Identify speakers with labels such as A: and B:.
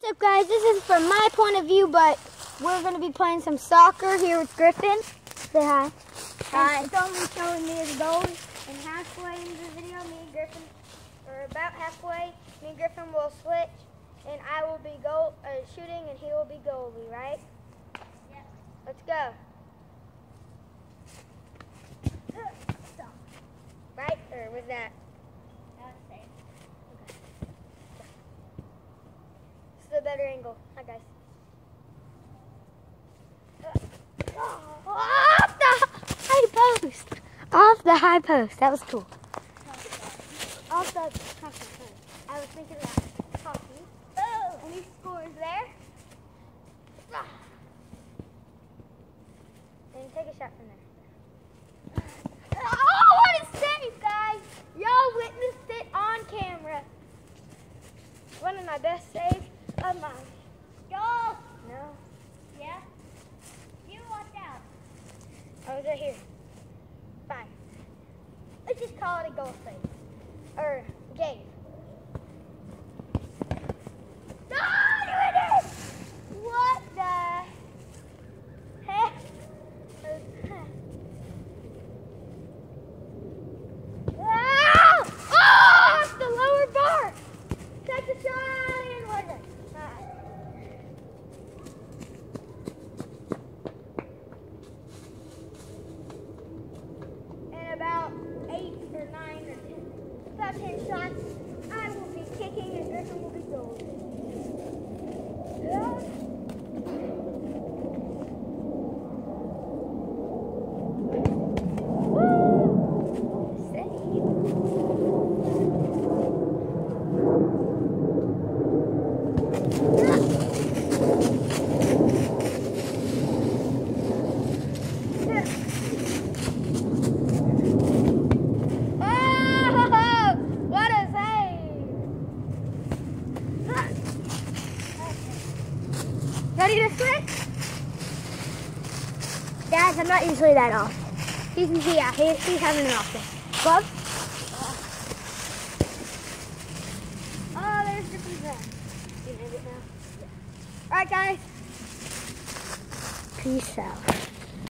A: What's up guys, this is from my point of view, but we're going to be playing some soccer here with Griffin. Say hi.
B: Hi. It's only showing me the goals, and halfway in the video, me and Griffin, or about halfway, me and Griffin will switch, and I will be goal uh, shooting, and he will be goalie, right? Yeah. Let's go. Right? Or was that? This is a better angle. Hi, guys.
A: Off the high post. Off the high post. That was cool.
B: Off the I was thinking that. Coffee. Oh, and he scores there. And take a shot from there. Oh, what a save, guys! Y'all witnessed it on camera. One of my best saves of mine. Go! No. Yeah? You watch out. Oh, I was right here. Fine. Let's just call it a save. Or game. 可以刷。Ready to switch?
A: Guys, I'm not usually that off. He's, yeah, he, he's having an off day. Glove?
B: Oh, there's different there.
A: You have it now.
B: All right, guys.
A: Peace out.